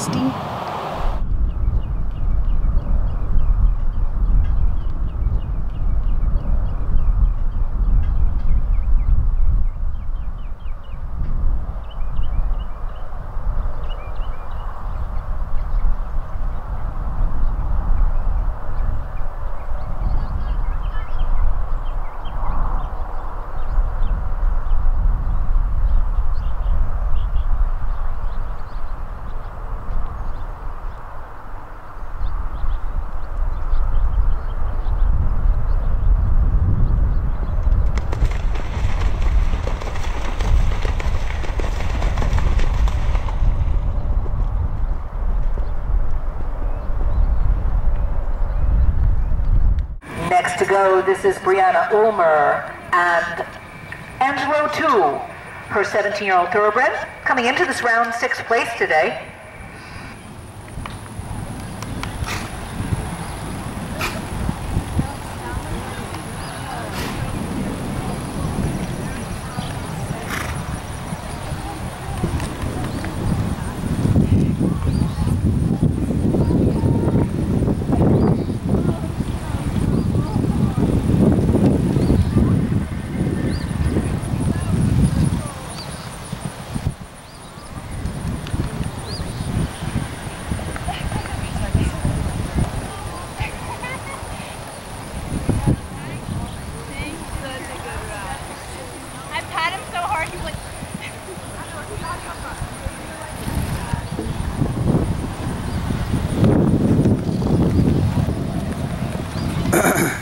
60. Next to go, this is Brianna Uhlmer and Angelo two. Her 17-year-old thoroughbred coming into this round sixth place today. Ahem.